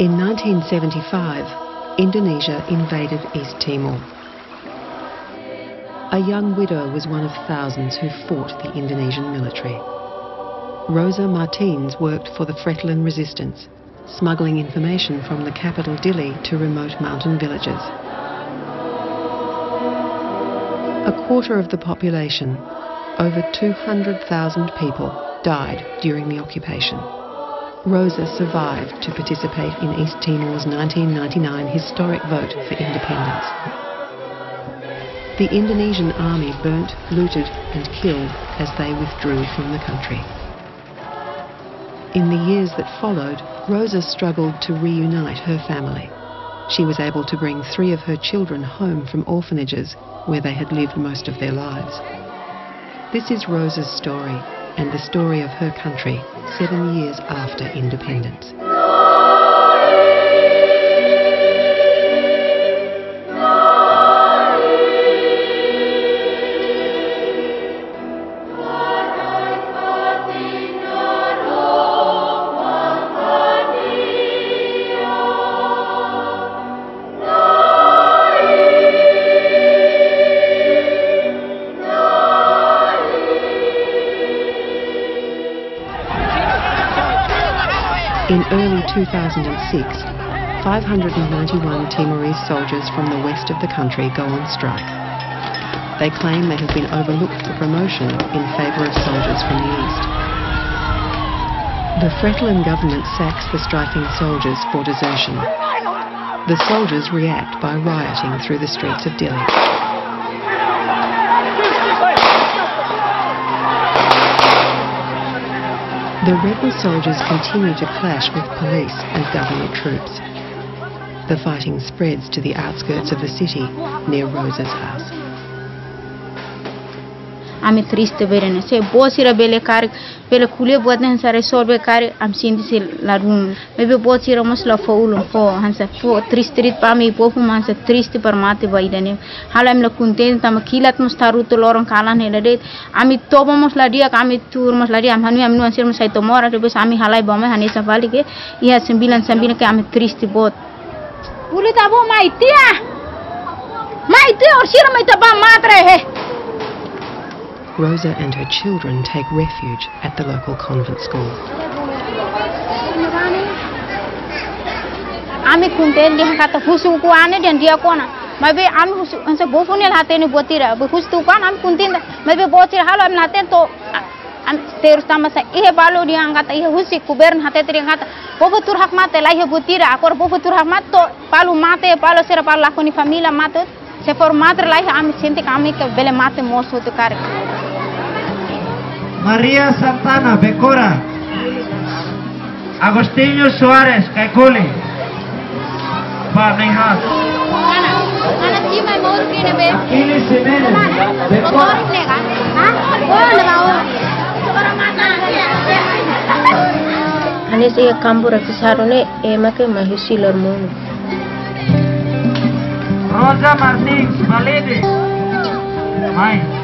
In 1975, Indonesia invaded East Timor. A young widow was one of thousands who fought the Indonesian military. Rosa Martins worked for the Fretilin resistance, smuggling information from the capital Dili to remote mountain villages. A quarter of the population, over 200,000 people, died during the occupation. Rosa survived to participate in East Timor's 1999 historic vote for independence. The Indonesian army burnt, looted and killed as they withdrew from the country. In the years that followed, Rosa struggled to reunite her family. She was able to bring three of her children home from orphanages where they had lived most of their lives. This is Rosa's story and the story of her country seven years after independence. Early 2006, 591 Timorese soldiers from the west of the country go on strike. They claim they have been overlooked for promotion in favour of soldiers from the east. The Fretilin government sacks the striking soldiers for desertion. The soldiers react by rioting through the streets of Dili. The rebel soldiers continue to clash with police and government troops. The fighting spreads to the outskirts of the city near Rosa's house. Ami triste verene se bosira bele kar bele kule buat nan sare sorbe kar am sindi se la rum mebe bosira mos la faulum fo hansa fo triste rit pa mi po fum hansa triste par mate baidane halam la kunten tam kilat mos taru to lorong kalan he lade ami toba mos la dia kami tur mos la dia. Am hanu am nu ansir mos sai to mora to bes ami halai bama hani safali ke ia sembilan sembilan ke ami triste bot. Ulit abo maitia maitia or sira mai taba matre he Rosa and her children take refuge at the local convent school. Ami kuntel dia kata husu ku ane dan dia kona. Mabe ami husu ansa bofu ne hate ni botira. Be husu kan ami kuntin mabe botira halo am nate to am terus tama sa ihe balo dia kata ihe husi kubern hate teri kata bofu tur hak mate lai he botira akor bofu tur hak mat to palu mate palo sera palu lakoni família mate se for matre lai ami kami ke bele mate mosu tu kare. María Santana, Becora. Agostinho Soares, Caiculi. Paneja. Aquiles Jiménez, Becora. Anese kambura kisarone emake. Rosa Martins, Valede. Mãe.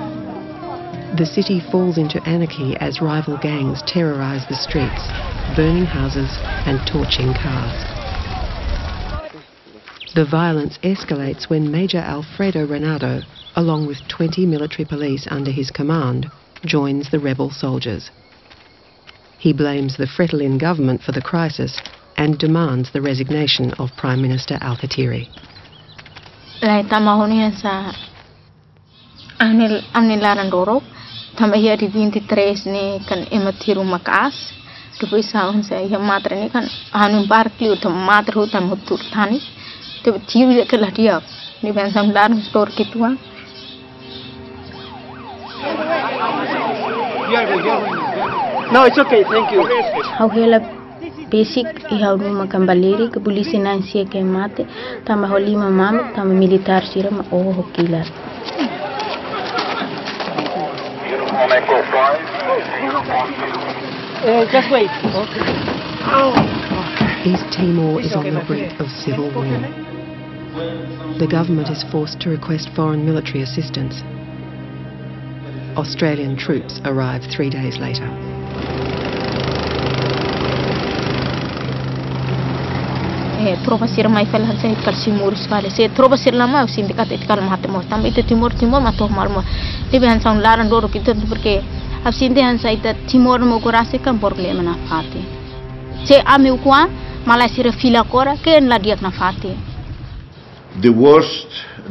The city falls into anarchy as rival gangs terrorize the streets, burning houses and torching cars. The violence escalates when Major Alfredo Renado, along with 20 military police under his command, joins the rebel soldiers. He blames the Fretilin government for the crisis and demands the resignation of Prime Minister Alkatiri. Lai tama honi sa anil anil laran dorok tama ia di 23 ni kan ematiru makas depois sa on sa ia matra ni kan anu bar kliu tam matra hu tam hutur thani te tiru ke lah dia. Ni ben sam dar store kitua No, it's okay. Thank you. Hau hela basic ihau numa kambaleri ke polisi nansia ke mate. Tama holima mamu tama militar sira ma oh hokilar. Uh, just wait. East Timor is on the brink of civil war. The government is forced to request foreign military assistance. Australian troops arrive three days later. eh tropa sir mai fel han sai kal simur spale se tropa sir lama usin dekat et kal mahate mo tam itu timur timur ma to mal mo tibe han sang laran doro kitu porque ab sinde han sai ta timur mo ko kan por le mana fati se ami ukwa mala sir fila kora ken la diak na fati the worst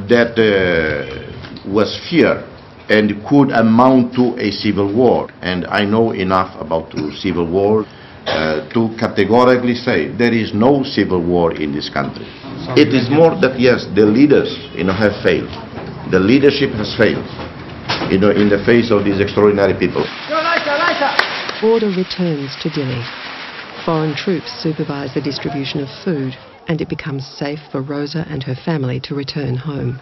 that uh, was fear and could amount to a civil war. And I know enough about the civil war uh, to categorically say there is no civil war in this country. It is more that yes, the leaders you know have failed. The leadership has failed. You know, in the face of these extraordinary people. Order returns to Dili. Foreign troops supervise the distribution of food, and it becomes safe for Rosa and her family to return home.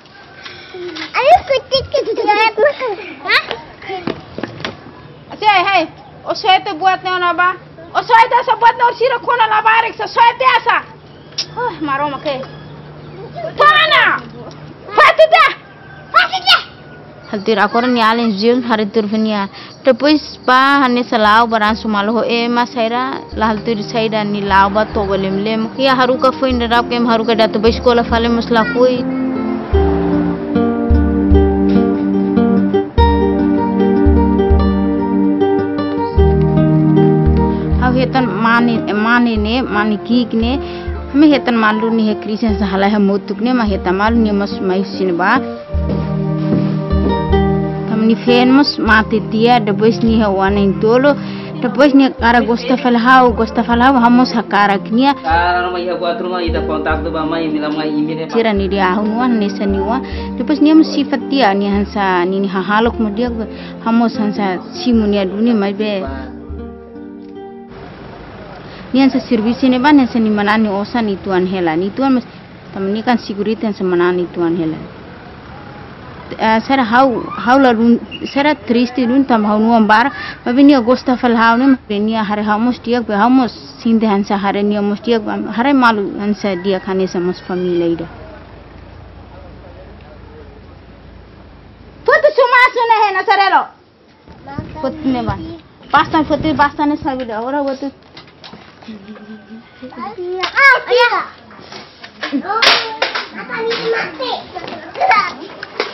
Hadir aku ni alin zium hari turfenia. Terus pa hanya selau baran sumalu ho eh mas saya lah tu di saya dan ni lau ba to boleh lem. Ya haru ka foi ndarap kem haru ka datu sekolah fale musla foi. Hau hetan mani mani ne mani kik ne hame hetan malu krisen sa halai ha mutuk ne ma hetan malu ni mas mai sin ba ni mati tia depois ni hawa ning tolo depois ni kara gosta falhau gosta falhau hamos hakara knia rumah ida kontak tu bama yang bilang mai email tira ni dia wan ni saniwa depois ni mus sifat tia ni hansa ni ni hahalok mo dia hamos hansa simunia dunia mai be. Ni hansa servisi ne ban hansa ni manani osa ni tuan hela. Ni tuan mas tamni kan security hansa manani tuan hela uh, sera hau hau la run sera triste run tam hau nuam bar babi ni agosta fal hau ne ni hare hau mos tiak be hau mos sinde hansa hare ni mos tiak hare malu hansa dia khane sa mos family ida Putu suma sune he na sarelo Putu ne ban Pasta putu pasta ne sabi da ora putu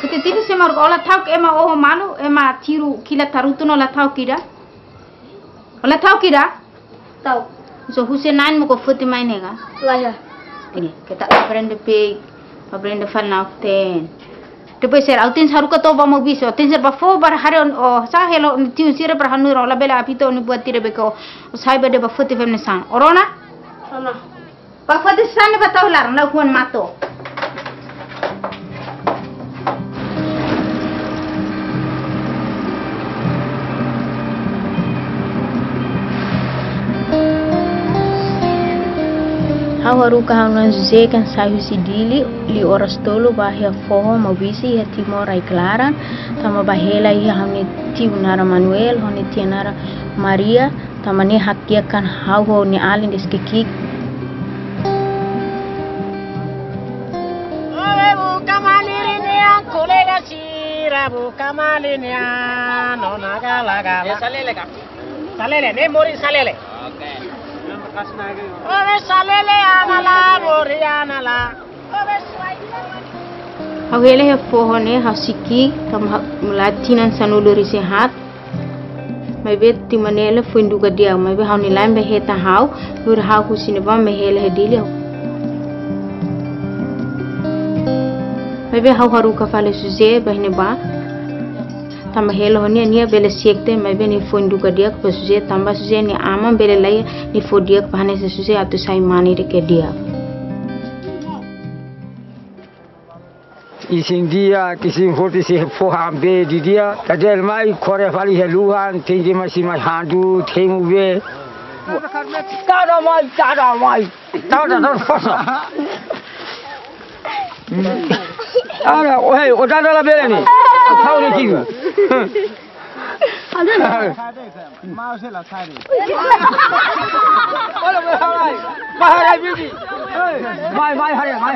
Porque tino se marco ola tau ke ema oho malu ema tiru kila tarutuno la tau kira. Ola tau kira? Tau. So Husenain mo ko futi mainega. Wala. Ini kita aprende the aprende fana ten. Depois e ser autin saruka to ba mo biso tin ser ba fo bar on o sa helo tiun sire par hanu ro la bela apito ni buat tire beko o saiba de ba futi femne san. Orona? Orona. Ba futi san ba tau lar na kuan mato. Kan sayu si dili li oras tolo bahia foho mawisi ya timor ai clara tama bahela ia hamni tiu nara manuel honi tia nara maria tama ni hakia kan hawo ni alin sira buka malinia nona gala gala. Salele ka. Salele ne mori salele. Hawele he foho ne hasiki tam latinan sanuluri se hat mai be timanele fundu ga dia mai be hawni lambe he ta haw lur haw husine ba me hele he dili mai be haw haru ka fale suze bahne ba tamba helo nia nia bele sekte mai be ni fondu ka dia pa suje. Tamba suje ni ama bele lai ni fo dia pa hane se suje atu sai mani re ke dia ising dia kising hoti si fo hambe di dia. Kadel mai kore fali heluhan tingi masih mas handu temu be. Tada mai tada mai. Tada tada あら、おへい、おだだらべれに。顔できる。महाराज बीजी माय माय हरे माय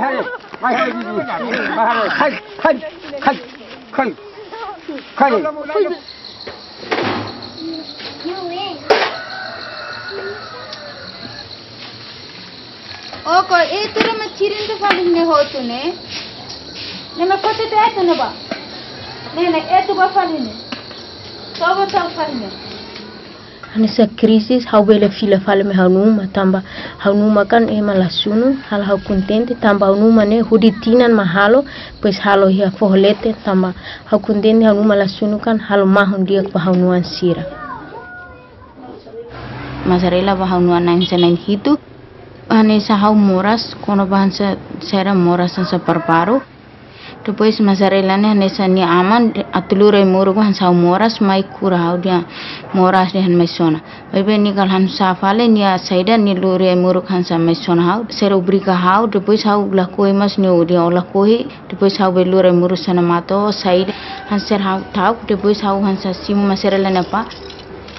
ओ को ए तुरम चिरिंद फाड़ने हो तूने kote tu itu ne ba. Ne ne itu ba paling ne. Coba tahu paling ne. Nessa krisis hau bele fila fala me haunuma tamba haunuma kan e mala sunu hal hau contente tamba haunuma ne hudi tinan mahalo pois halo hia foholete tamba hau contente haunuma la sunu kan halo mahun dia pa haunuan sira Masarela ba haunuan nain sa nain hitu. Ane sa hau moras, kono bahan sa sera moras sa parparu. Depois masarela ne ane sa ni aman atulure muru bahan sa moras mai kura hau dia moras dia han mai sona. Bebe ni kal han sa fale ni saida ni lure muru han sa mai sona hau. Sera ubri ka hau depois hau la koi mas ni udia ola koi depois hau be lure muru sana mato saida han ser hau tau depois hau han sa simu masarela ne pa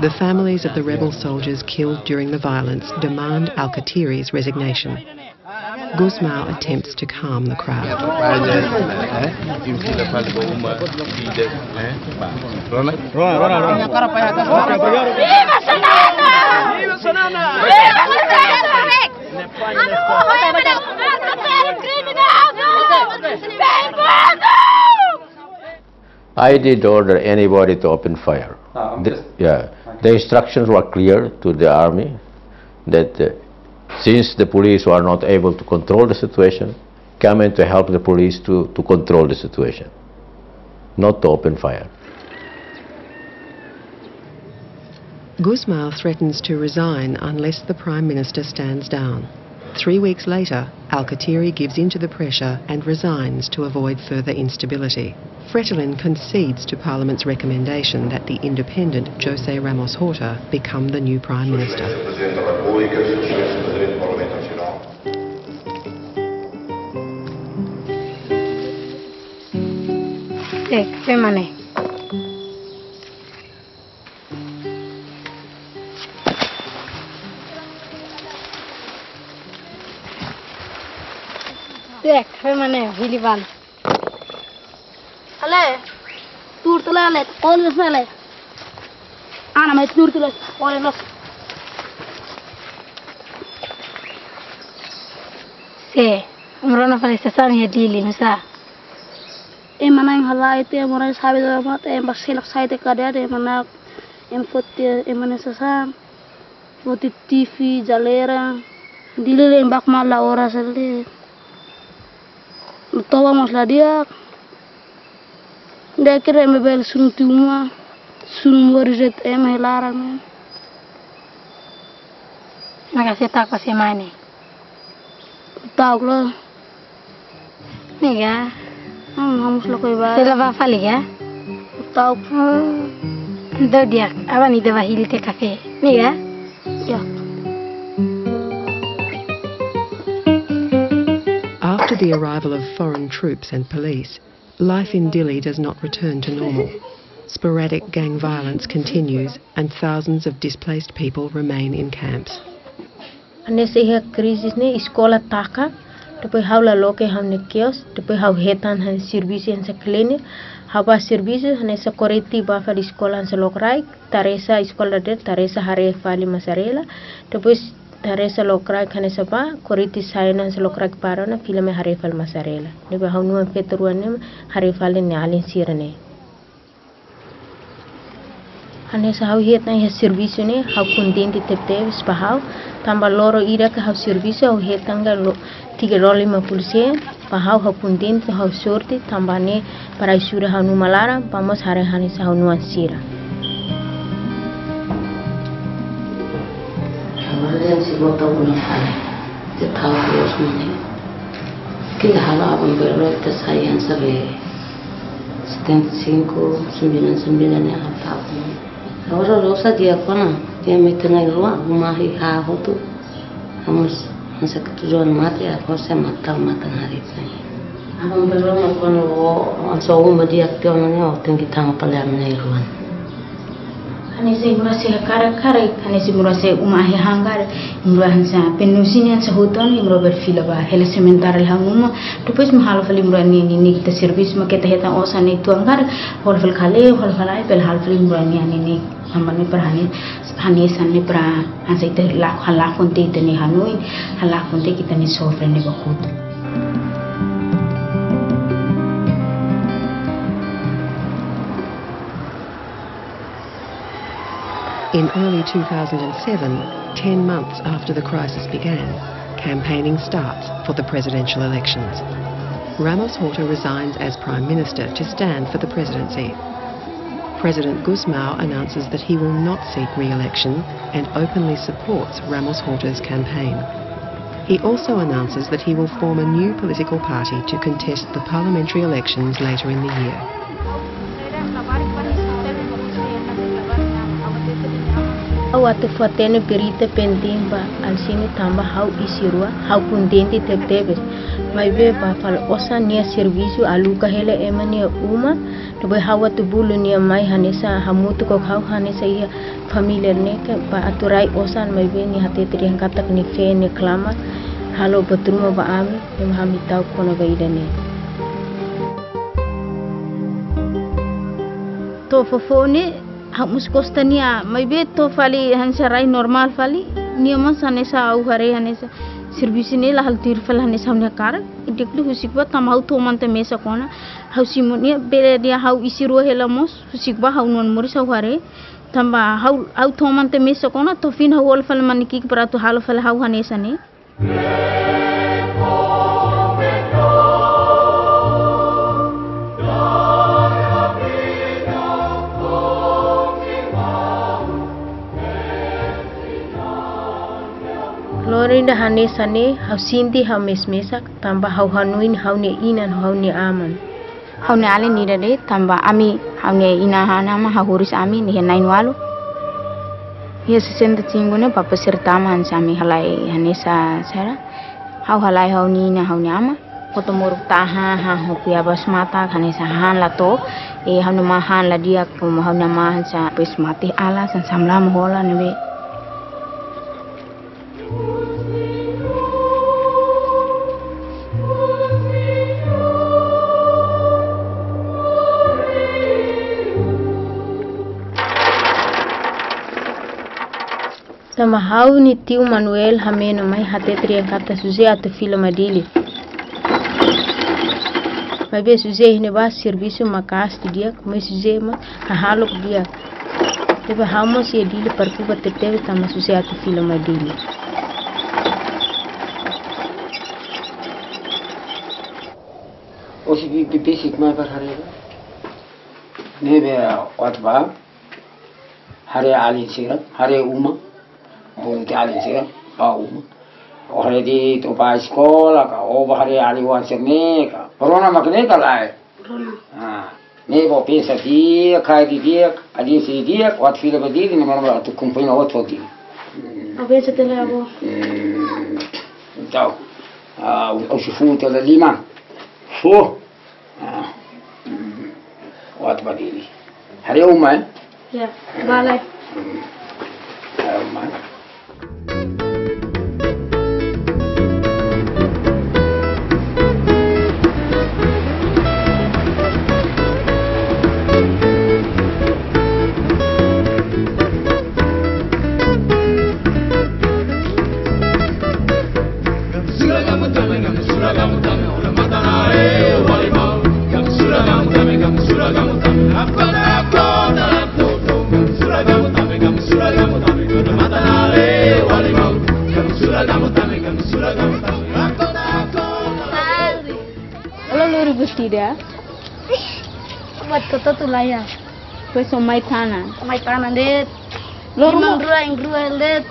The families of the rebel soldiers killed during the violence demand Alkatiri's resignation. Gusmao attempts to calm the crowd. I did order anybody to open fire. Ah, the, yeah, the instructions were clear to the army that uh, since the police were not able to control the situation, come in to help the police to, to control the situation, not to open fire. Gusmao threatens to resign unless the Prime Minister stands down. Three weeks later, Alkatiri gives in to the pressure and resigns to avoid further instability. Fretilin concedes to Parliament's recommendation that the independent Jose Ramos Horta become the new Prime Minister. Dek, Dek, fe mane, hiliban. Ale, tur tula ale, all this ale. Ana mai tur tula, all in Se, umrona fale sami dili misa. em mana yang halai em orang sahabat dalam mata em pasti lak saya tekada ada em mana em mana sesam foto TV jalera dile em bak mala ora selde Tawa mas lah dia dia kira em bel sun tuma sun morizet em helarang em Makasih tak pasti mane. tahu lo Niga, hmm hamus lo koi ba sila ba fali ya? tahu Do dia, awan ida ba hilite kafe. Niga? ya After the arrival of foreign troops and police, life in Dili does not return to normal. Sporadic gang violence continues and thousands of displaced people remain in camps. Krisis ne taka depois loke hau ne kios depois han han han lokrai taresa taresa fali masarela depois taresa lokrai kan sa ba koreti saina lokrai parona filme hare fal masarela depois hau nuan petruan ne hare fali ne alin sirane Hane sa hau hiet na iha servisu ne hau kunden di tep tep spahau tamba loro ira ka hau servisu hau hiet tangga lo tiga roli ma pulse pahau hau kunden to hau sorti tamba ne para isura hau numalara pamos hare hane sa hau nuan sira. Kemudian si bota una fala, te tau Dios mani. Kita hala abang berlo te sayan sabe 75, 99 ya tahun. Ora rosa dia kona, dia me tengah luar, umahi ha hotu. Hamus masa ketujuan mati, aku saya mata mata hari ini. Abang belum aku no, so uma Hane se mura se kara kara hane se mura se uma he hangar mura hansa penusini hansa huton mura ber fila ba hele sementar el hanguma depois me halo fali mura ni ni ni kita service ma kita heta osa ni tu hangar hol fal khale hol falai pel hal fali mura ni ni ni hamba ni per hani san ni pra hansa ite la hala konte ite ni hanoi konte kita ni sofre ni bakutu In early 2007, 10 months after the crisis began, campaigning starts for the presidential elections. Ramos Horta resigns as Prime Minister to stand for the presidency. President Guzmao announces that he will not seek re-election and openly supports Ramos Horta's campaign. He also announces that he will form a new political party to contest the parliamentary elections later in the year. Au atu fatene berita penting ba al sini tamba hau isirua hau kundenti tep tebes mai be ba fal osa nia servisu aluka hele emania uma to be hawa tu bulu nia mai hanesa hamutu ko hau hanesa ia familiar ne ke ba aturai osan mai be ni hate tri katak ni fe ni klama halo betruma ba ami em hami tau kono ba idane to fofone hamus costa nia mai be to fali hansa rai normal fali nia mas hanesa au hare hanesa service ne la hal tir fal hanesa hamne kar deklu husikba tamau to mante mesa kona hau simonia bele dia hau isiru hela mos husikba hau non mori sau hare tamba hau hau to mante mesa kona to fin hau ol fal maniki para to halo fal hau hanesa ne Lorinda hane sane hau sinti hau mesmesak tamba hau hanuin hau ne inan hau ne aman. hau ne ale ni de tamba ami hau ne ina hana ma hau huris ami ni nain walu. Ia sesenta tinggu ne papa sertama han sami halai hanesa sera hau halai hau ni na hau ne ama. Koto muruk taha ha ho pia bas mata khane sa han la to. E hau ne ma han la dia ko hau ne ma han sa pes mati ala san samla mo hola ne be Tama hau ni tiu Manuel hameno mai hate trian kata suze atu filo madili. Mai be suze hine ba makas ti dia mai suze ma hahalo dia. Tebe hamo si dili perku ba tetebe tama suze atu filo madili. Osi bi bi basic ma par hare ne be otba hare ali sira hare uma buntialisir au ohre di tu pa sekolah ka o bahari ali wan sene ka corona makne ka lai ha ne bo pesa di ka di di ali si di wat fil ba di ni mar ba tu kumpina wat fodi avete te levo ciao وشوفوه لما شو وقت بديلي هل يوم ما؟ يا بالي هل يوم ما؟ totulaya. Pues son maitana. Maitana det. Limang rua ing rua det.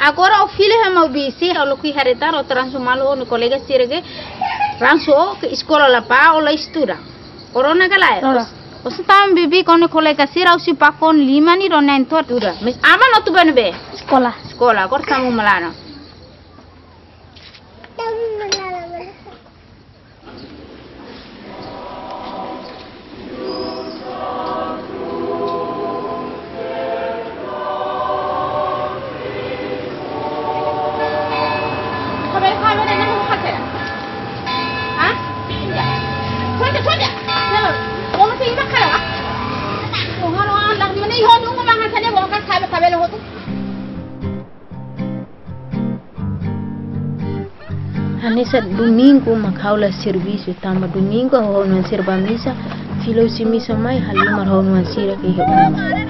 Agora o filho é meu bici, o transumalo, o colega sirge, ranso, escola lá pa, o lá estuda. Corona colega o pa lima ni ama não tu Hanisa domingo makaula serviço tama domingo ho no sirba misa filo si misa mai halimar ho no sira ke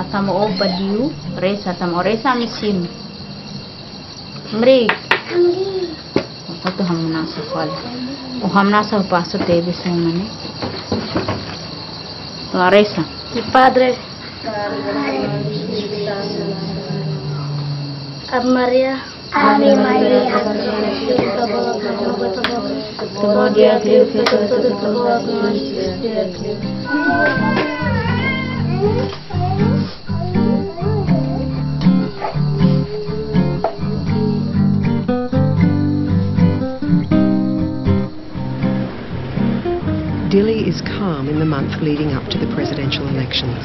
resa tamo o badiu resa tamo resa misin. Mri. Oto hamna sa fal. O hamna sa paso tebe sa mane. La resa. Mi padre. Ave Maria. Ave Maria. Kemudian beliau Dili calm in the month leading up to the presidential elections.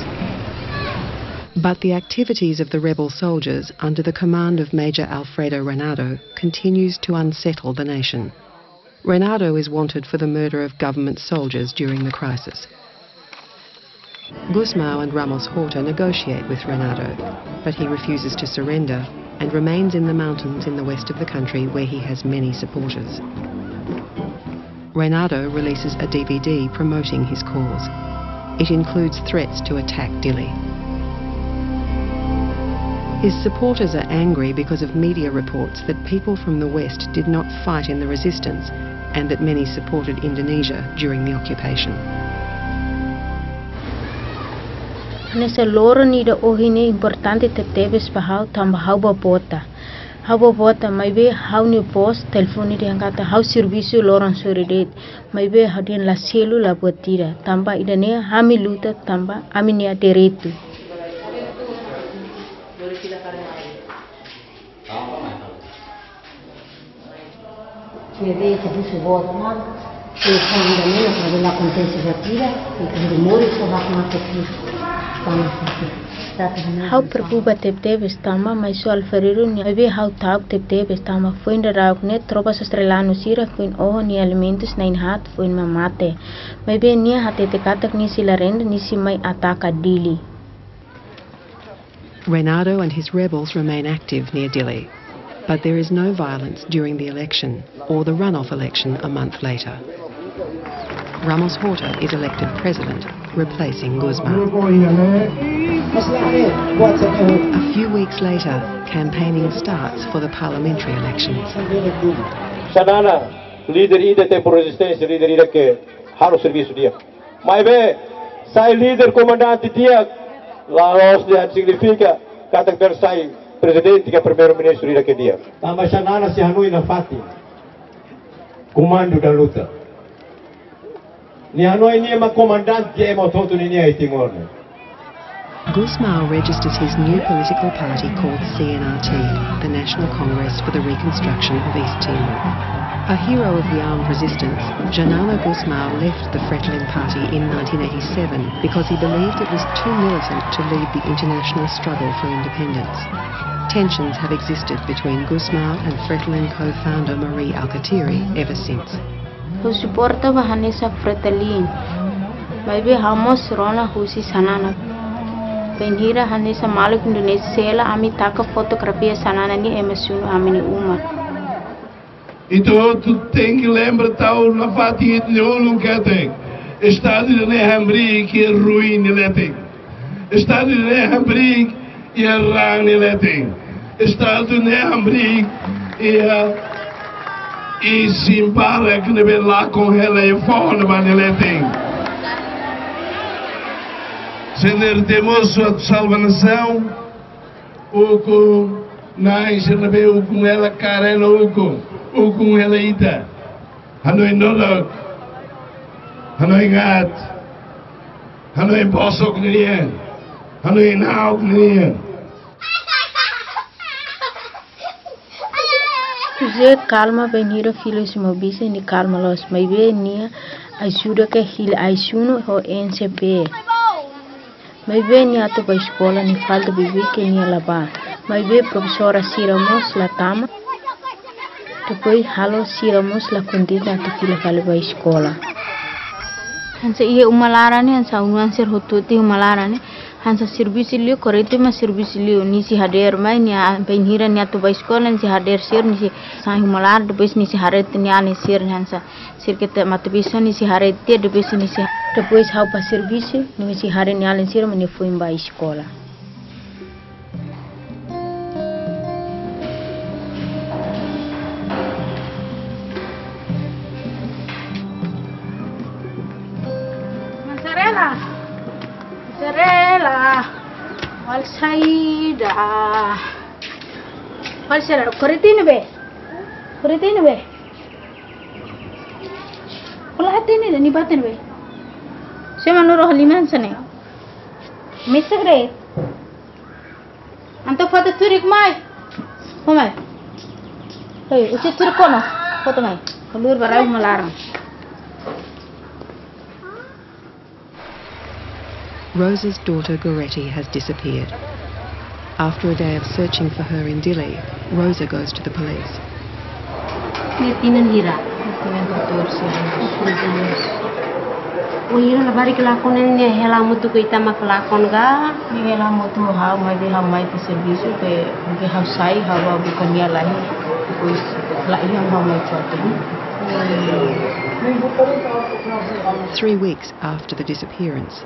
But the activities of the rebel soldiers under the command of Major Alfredo Renado continues to unsettle the nation. Renado is wanted for the murder of government soldiers during the crisis. Gusmao and Ramos Horta negotiate with Renado, but he refuses to surrender and remains in the mountains in the west of the country where he has many supporters. Renado releases a DVD promoting his cause. It includes threats to attack Dili. His supporters are angry because of media reports that people from the West did not fight in the resistance and that many supported Indonesia during the occupation. Loro hau ba bota. Hau ba bota mai be hau ni pos telefoni de angata hau serviço loron soridet. Mai be hau den la selu la botira. Tamba idane hami luta tamba aminia deretu. Vede che tu e e la Quando Hau perbuba How Prabhupada Maybe How Tropas Estrelano Sira, Fuin Hat, Fuin Mamate, Maybe Nisilarend, Nisimai Ataka Dili. Renato and his rebels remain active near Dili, but there is no violence during the election or the runoff election a month later. Ramos Horta is elected president, replacing Guzman. A few weeks later, campaigning starts for the parliamentary elections. Sanana, líder ida tem por resistência, líder ida que haro serviço dia. Mas bem, sai líder comandante dia, lá os dia significa cada que sai presidente que primeiro-ministro ida que dia. Tama Sanana si Hanui na Fati, comando da luta. Ni Hanoi ni ma comandante que é mototo ni ni Timor. Gusmao registers his new political party called CNRT, the National Congress for the Reconstruction of East Timor. A hero of the armed resistance, Janano Gusmao left the Fretilin Party in 1987 because he believed it was too militant to lead the international struggle for independence. Tensions have existed between Gusmao and Fretilin co-founder Marie Alkatiri ever since. hanesa fretalin maybe hamos rona husi penhira hanesa malik indonesia ami taka fotografia sanana ni emasunu amini umar Então tu tem que lembrar tal na fatia de olho que tem. Estado de Nehambri que ruim ele tem. Estado de Nehambri e é rang ele tem. Estado de Nehambri e é e simbara que nebe lá com ela e fone mas ele tem. Senhor, temos a salvação, o com na enxerbe, o com ela carena, o com, o com ela ida. Hanoi nolok, hanoi ngat, hanoi bosok nirien, hanoi naok calma, je kalma ben hiro filos mobise ni calma los maybe ni aisuro ke hil aisuno o NCP. Mai be ni ato ba escola ni falta bibi que ni labar mai be professora Siramos Latama depois halo siramos la kundina tu fila kali ba escola hansa iya umalara ni hansa unuan ser hotuti umalara ni hansa servisi liu ni si hader mai ni penhira ni atu si hader sir ni si sai umalara depois ni si haret ni ani sir hansa sir kita mata bisa ni si haret dia depois ni si depois hau pa servisi ni si haret ni alin sir ni fui ba escola one side one side kuritin be kuritin be kula hatin ni ni batin be se manu rohliman sane misagre anta fata turik mai homai Hei, uci turkono, foto mai, keluar barang melarang. Rosa's daughter Goretti has disappeared. After a day of searching for her in Dili, Rosa goes to the police. Netinan hira. O hira na bari kelakon ni hela mutu ko itama kelakon ga. Ni hela mutu ha mai di ha mai te serviço ke ke ha sai ha wa bu kania lahi. Pois la ia ha mai chote. Three weeks after the disappearance,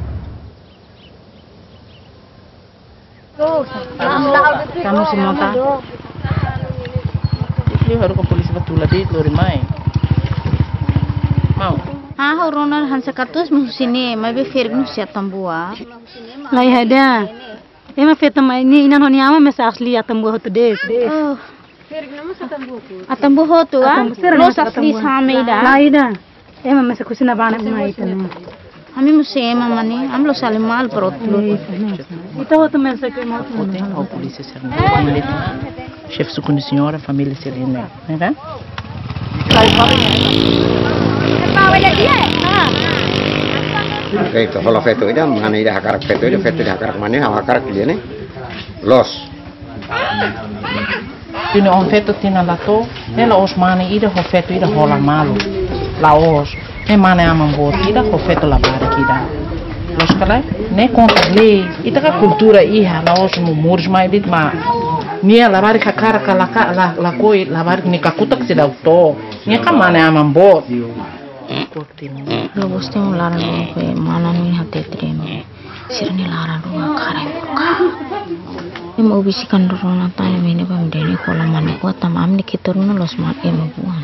Kamu semua tak? Ini harus ke polisi betul lagi lori mai. Mau? Ah, Ronald hansa katus musini, mai be fer nu sia tambua. Lai hada. Ema feta mai ni ina honi ama mesa asli atambu hotu des. Oh. Atambu hotu ah. Los asli same ida. Lai da. Ema mesa kusina bana mai tana. Hami musema mani, am lo हमें मुझसे है मम्मी हम लोग शालीमाल पर होते हैं और पुलिस से Chefe Sucune Senhora, família Celina. Vem cá. Itu kalau fetu itu mana ida hakarak fetu itu fetu hakarak mana hakarak dia ni los. Tune on fetu tina lato, ela os mana ida ho fetu ida hola malu, laos. E mane aman bot ida ho fetu la kida. Los kala, ne conta lei, ita ka cultura iha la os mumurs mai dit ma nia la bare ka kara ka la ka la la koi la bare ni ka kutak sida to. Nia ka mane aman bot. Lo gusto mo lara no pe mana ni hate treme. Sira ni lara kare ka. E mo bisi kan ro na ta me ne bam deni ko la mane ko tam am ni kitor no los ma e mo buan.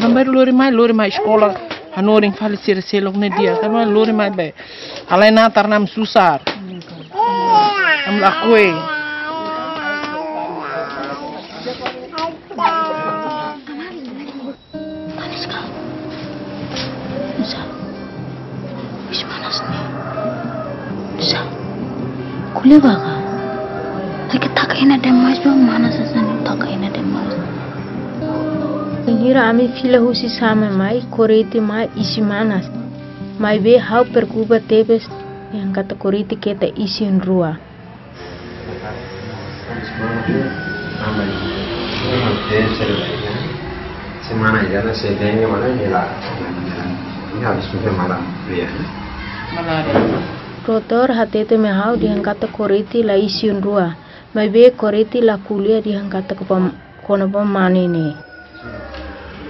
Gambar lori mai lori mai sekolah hanoring fali sira selok ne dia kama lori mai be alai na tar nam susar am lakwe. Kuliah baka. Lagi tak kena ada mas bang mana sasan Ami fila husi sama mai koreti mai isi manas. Mai be hau perkuba tebes yang kata koreti kita isin rua. Semana mana. Ini ya. Rotor hati itu me hau diang kata koreti la isin rua. Mai be koreti la kuliah diang kata ke kono pamani ni.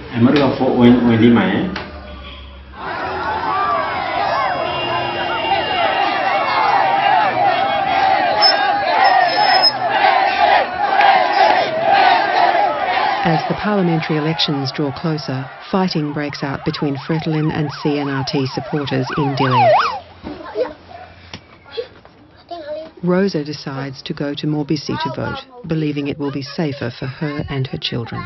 Emang lu apa uen uen lima ya? As the parliamentary elections draw closer, fighting breaks out between Fretilin and CNRT supporters in Dili. Rosa decides to go to Morbisi to vote, believing it will be safer for her and her children.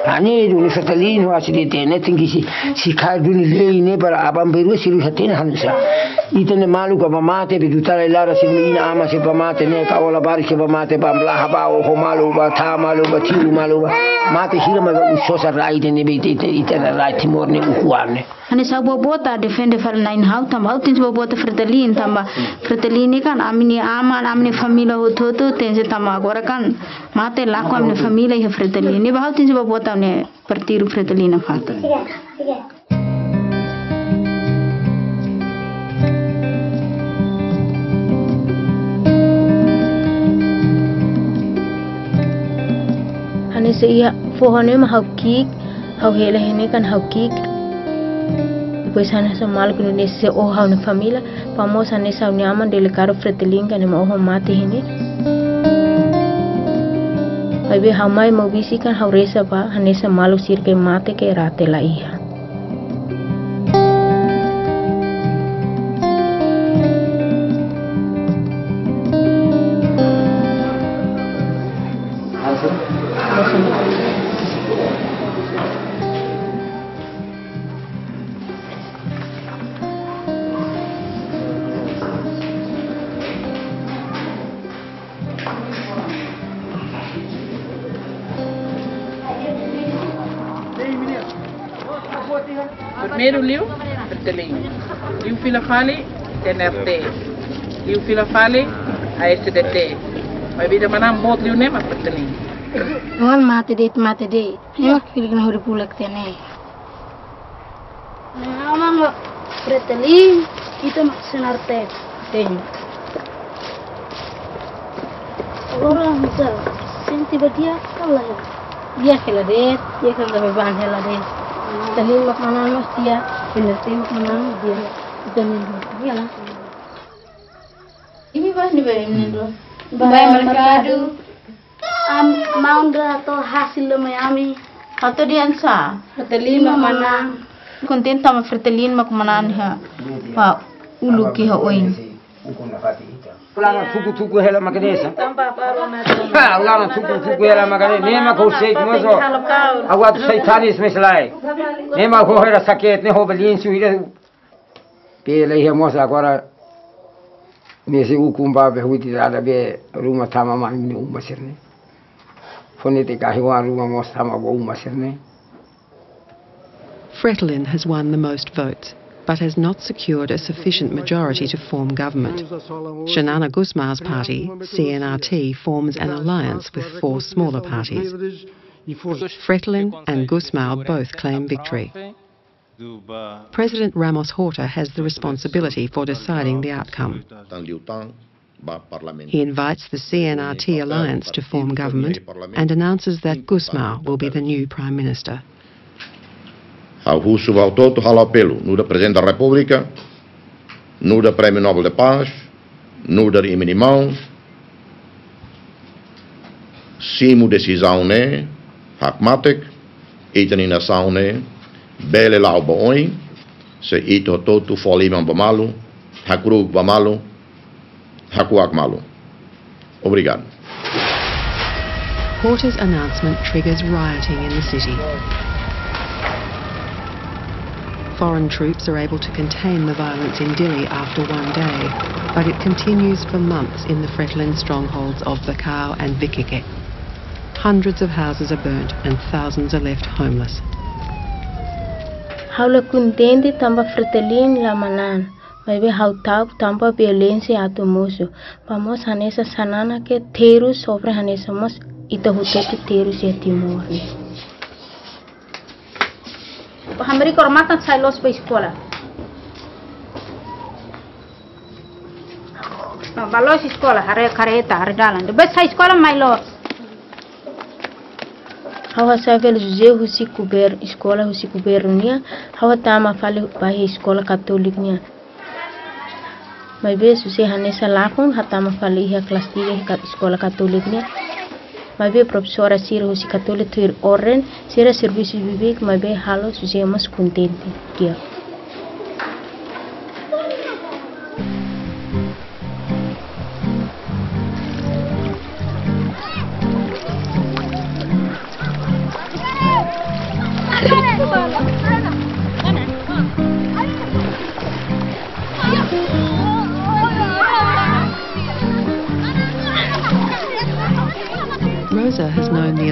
하니도 사탈린 와시리 때네 튕기시 시카두니 레이네 바라 아밤베르 시루샤테네 함사 이때네 말루가 마마테 비두타라 일라라 시블이나 아마 시바마테 네 카올라 바리 시바마테 밤라 하바오 호말로 바타 말로 바티루 말로 마테 히르마가 우쇼사 라이데네 베이테 이때네 라이티 모르네 우쿠아네 ane sa bo bota defend far nine how tam how tins bo bota fretelin tam fretelin kan amini aman amini family ho to to tens tam agora kan mate lako amini family he fretelin ni ba how tins bo bota partiru fretelin fata Hani se iya pohone ma hau kik hau hele hene kan hau kik Depois sana sa mal kun ne se o hau ne família pamos ane sa ne aman dele caro fretelin kan ma o mate hene अभी हमारे मवेशी का हवरे सभा हने से मालू के माते के राते लाई है Liu fila fali, TNRT. Liu fila fali, ASDT. Mas vida mana bot liu ne mas Bertelinho. Tuan mate date mate mak kiri kena huri pulak tene. Amang Fretilin, itu mak senarte. Tem. Orang misal, senti badia kalah ya. Dia kela date, dia kela beban hela date. Tali mak mana mas dia, bener mak mana dia. Iyalah. Ini pas nih bayar ini dulu. Bayar mercado. Am mau atau hasil Miami. Atau di ansa. Fertilima mana? Contenta ma fertilin ma kumana ni ha. Pa ulu ki ha oin. Ulana tuku tuku hela makanesa. Ha, ulana tuku tuku hela makanesa. Nema ko sei mozo. Awat shaitanis mislai. Nema ko hera saket ne ho belin su ida. Pele ruma tama hiwa ruma. Fretilin has won the most votes, but has not secured a sufficient majority to form government. Shanana Gusmao's party, CNRT, forms an alliance with four smaller parties. Fretilin and Gusmao both claim victory. President Ramos Horta has the responsibility for deciding the outcome. He invites the CNRT alliance to form government and announces that Gusmao will be the new Prime Minister. Augusto Valtoto Halapelo, nu de president da República, nu de Prêmio Nobel de Paz, nu de Iminimão, Simu decisão né, hakmatek, iten nação né, bele lau booi, se ito totu foliman bamalu, hakrug bamalu, hakuak malu. Obrigado. Horta's announcement triggers rioting in the city. Foreign troops are able to contain the violence in Dili after one day, but it continues for months in the Fretilin strongholds of Bakau and Vikike. Hundreds of houses are burnt and thousands are left homeless. Haula contente tamba fretelin la manan. Maybe how tau tamba violencia atu musu. Vamos hanesa sanana ke teru sobre hanesa mos ita hutete teru si timor. Hamari kormatan sai los pa escola. No, balos escola, hare careta, hare dalan. De best escola mai los. Hawa savel zuze husi kuber escola husi kuber nia. Hawa tama fale bahi escola katolik nia. Susi hanesa lakon hatama fale kelas 3 kat escola katolik nia. Be profesora sira husi katolik tuir oren sira servisi bibik mai be halo susi mas contente kia.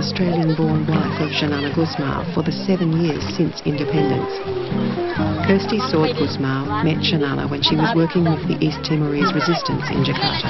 Australian-born wife of Shanana Gusmao for the seven years since independence. Kirsty Sword Gusmao met Shanana when she was working with the East Timorese resistance in Jakarta.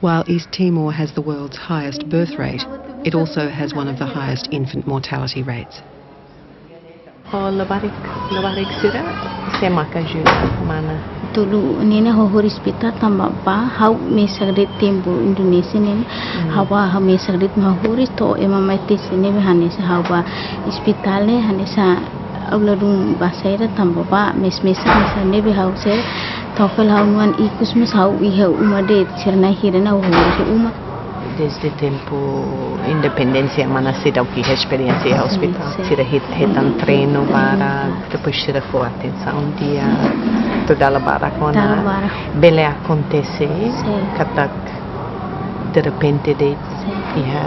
While East Timor has the world's highest birth rate, it also has one of the highest infant mortality rates. Lebarik, lebarik sira, saya makan juga mana. Tulu nene ho hospital tamba pa hau me sagret tempo Indonesia nene hmm. hawa ha me sagret ma horis to ema mai te sene be hanesa hawa hospital ne hanesa auladung basaira tamba pa mes mesa mesa ne be hau se tofel hau nuan ikus mes hau i hau uma de sirna hirena ho horis uma. Desde tempo independencia mana sida o que experiência hospital. Sira hit hitan treino para depois sira for atenção um dia toda a bara quando bele acontece katak de repente de ia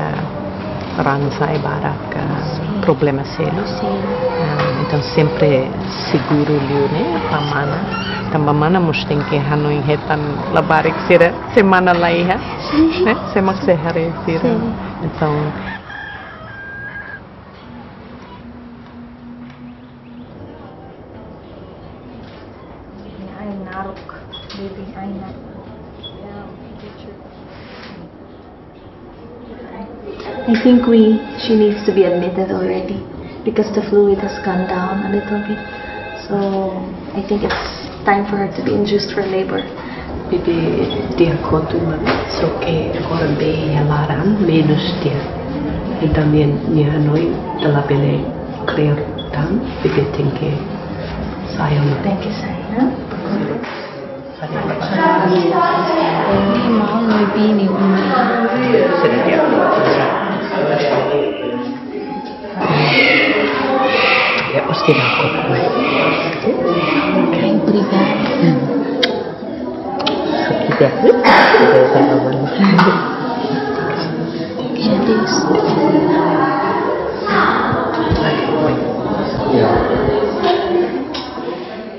ran sai bara ka problema sério. Então sempre seguro o né, a pamana. Também então, mana mostem que hanu inhetan labarek sira semana laiha, né? Semak sehare sira. Então I think we, she needs to be admitted already. because the fluid has gone down a little bit. So I think it's time for her to be induced for labor. Bibi diakotuman soke korbe yalaram menos dia. E também minha noi dela bele clear tam bibi tenke sayang. Thank you, Sayang. Mao noi bini umi. Sedih dia. Ya pasti aku Yang berikan. tidak tidak saya aman Jadi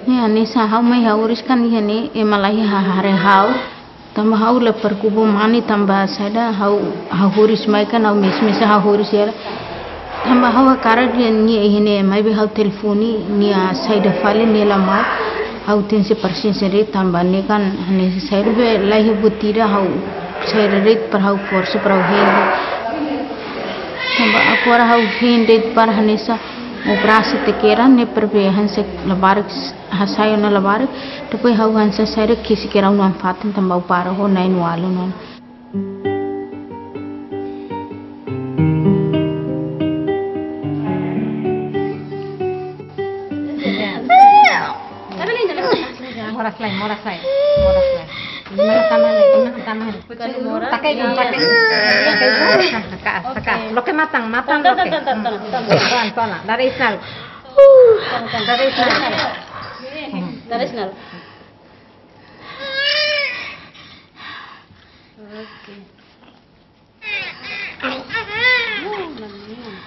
Ya, ni sa hau mai hau riskan ya ni e malai ha hare hau tamba hau le perkubu mani tamba sada hau hau huris mai kan hau mis mis hau huris ya हमारा कारण मैं भी हाउ थेलफोनी निया साइड फाले नीला माओ how the person से रेत हम बने गान साइड भी लाइ बुतीरा हाउ साइड रेत पर हाउ कोर्स पर हाउ हेन रेत पर हने सा से तेरा ने पर भी हन से लबार हसाई ना लबार तो कोई हाउ हन से साइड खिस के रहा फातन तम्बाऊ पार हो नाइन वालों ना Moras lain, moras lain, moras lain. Gimana? Gimana tambahan? Pakai pakai. Saka, saka. Loke matang, matang loke. Pelan, pelan. Dari Isnal. Dari Isnal. Dari Isnal. Three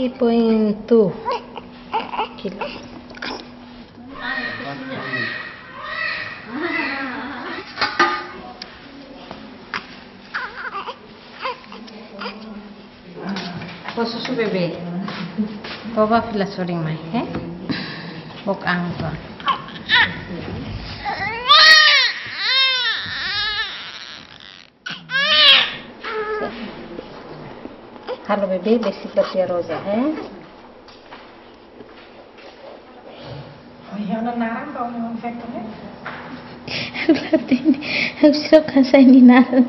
aqui, põe tu. Aqui. Posso subir bem? Vou vafilar sorinho mais, é? Eh? Bocang tuan. Hello baby, besitlah Tia Rosa है Usro kasih ni naran.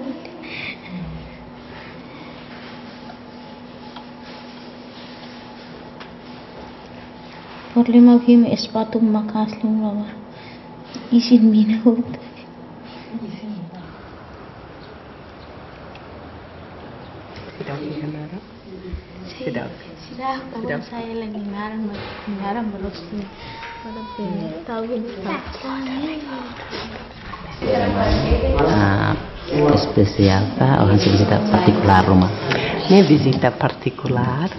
Problem abhi मैं इस बातों में कास्ट लूँगा इसी मीना होता Sudah, kawan saya lagi naran, naran berusnya. Pada tahu ini. Ah, especial o hasil visita particular rumah. Minha visita particular,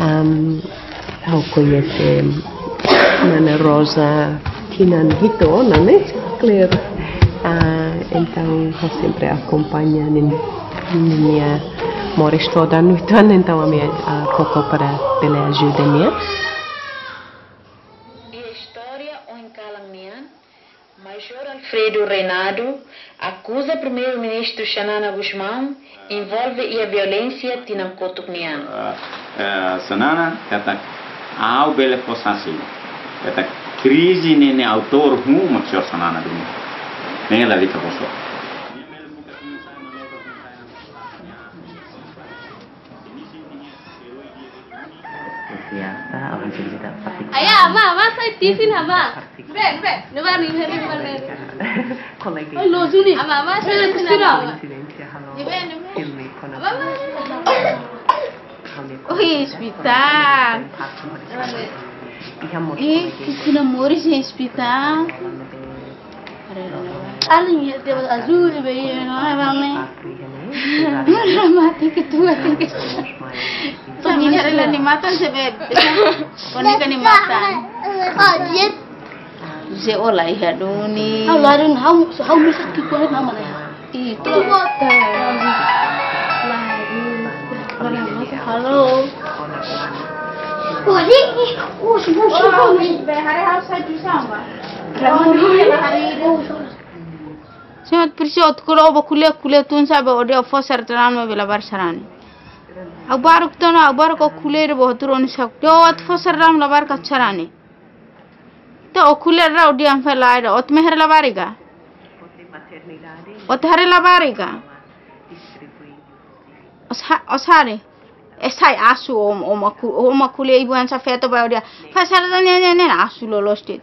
um, ao conhecer Nana Rosa Tinanhito, não é? Claro. Ah, então, eu sempre acompanho a minha mora estudar no Itana, então a minha a cocô para pela ajuda minha. E história em Calamia, Major Alfredo Reinado acusa primeiro-ministro Xanana Guzmão envolve a violência tinamcotucniana. Uh, uh, eh, Xanana, ela ao bela fossacil, esta crise nem autor rumo que Xanana do mundo. Nem ela fica com biasa orang sini tidak praktik ayah ma ma saya tisin ama bre bre nuba nih hari nih kolega oh lozu nih ama ma saya tisin ama filmi kono oh hospital eh tisin amores hospital Alin dia azul, bayi, não é, não? Tinggi. Pengini adalah ni matan sebab. Poni kan ni matan. Oh, dia se ola iha duni. Hau larin hau misat ki kulit nama ya. Itu. Halo. Wah, ini. Oh, semua semua. Hari harus saya sama. Semat persiot kulo سمت برسي أتكلو بكلة كلة تونسا بودي أفسر تران ما بلا برسران أخبارك تنا أخبارك أكلة ربحترون شكل أو أتفسر رام لبار كتشراني তো অকুলের রা ওডি আমফে লাইরা অত মেহের লাবারিগা অত হারে লাবারিগা অসারে এসাই আসু ওম ওম ওম খুলে এই বুয়ান সাফে তো বাউডিয়া ফাসারে জানি জানি আসু লস্টিত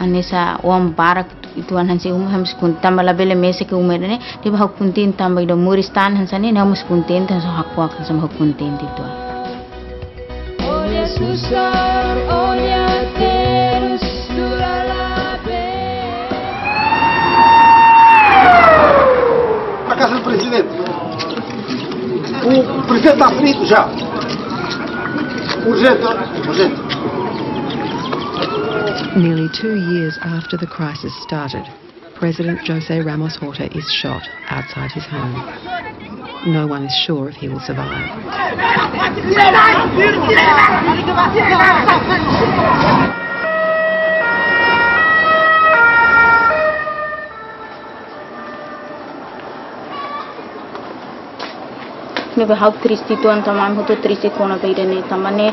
anesa wam barak itu an hansi um hams kun tamba la bele mese ke umer ne di ba kuntin tamba ido muristan hansa ne na mus kuntin tan so hakwa kan sam kuntin itu susar olha terus casa do presidente. O presidente está frito já. Urgente, urgente. Nearly two years after the crisis started, President Jose Ramos Horta is shot outside his home. No one is sure if he will survive. Triste tuan tamam hoto triste kona beide ne tamane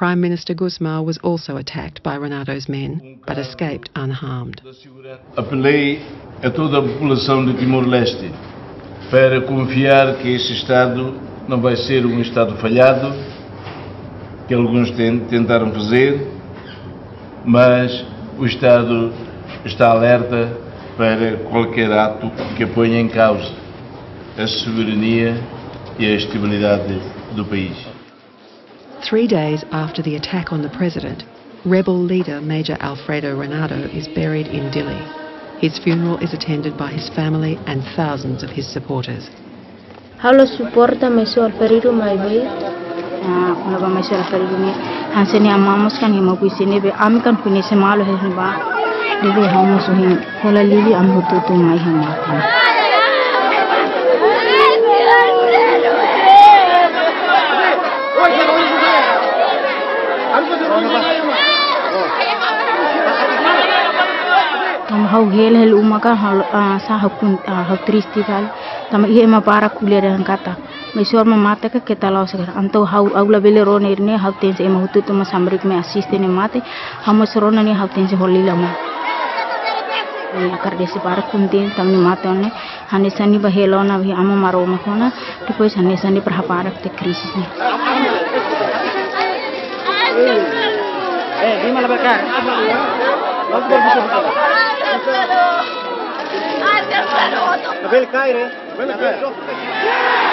Prime Minister Guzmão was also attacked by Renado's men, but escaped unharmed. Apelei a toda a população de Timor-Leste para confiar que esse Estado não vai ser um Estado falhado, que alguns tentaram fazer, mas o Estado está alerta para qualquer ato que ponha em causa a soberania e a estabilidade do país. Three days after the attack on the president, rebel leader Major Alfredo Renato is buried in Dili. His funeral is attended by his family and thousands of his supporters. How lo soporta Major Alfredo Maivit? Kunaga Major Alfredo ni hanse ni amamos kan himo kuisini be ami kan kunise malo himo ba. Dibe hamusuhin kola lili amhututu mai hamatana. Hau hel hel umaka sa hakun hau tristi kal tam ihe ma para kuliah dan kata Mesor ma mata ka kita lau sekarang anto hau au la bele ron irne hau tense ema hutu tu ma samrik me asiste ne mate hamo serona ni hau tense holli lama akar desi para kuntin tam ni mate onne hane sani ba helona bi amo maro ma kona tu koi hane sani pra parak te krisis ni Eh, di mana bakar? Adesso lo! Adesso lo! Bel caire! Bel caire!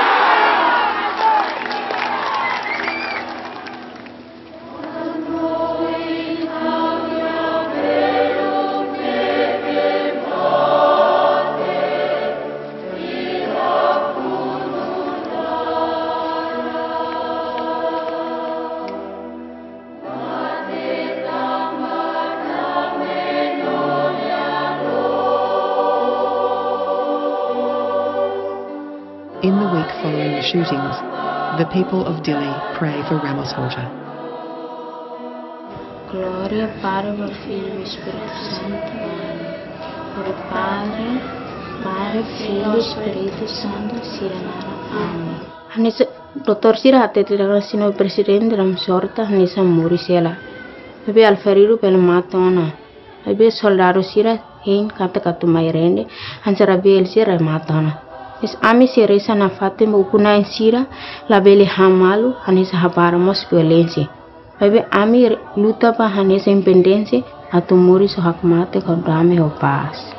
Shootings, the people of Dili pray for Ramos Horta. Gloria Padre, al Figlio e Spirito Santo, por il Padre, Pai, Filho e Espírito Santo, Siranara. Amém. Hanisa Dr. Sira hate tidak sino presiden dalam sorta Hanisa muri sela. Tapi alfariru pel matona. Tapi soldado Sira hein kata katu mairende hansara bel Sira matona. Is ami seresa na fate mukuna sira la bele hamalu hanisa habara mos violensi. Tapi ami luta pa hanisa independensi atau muri so hak mate kau dame ho pas.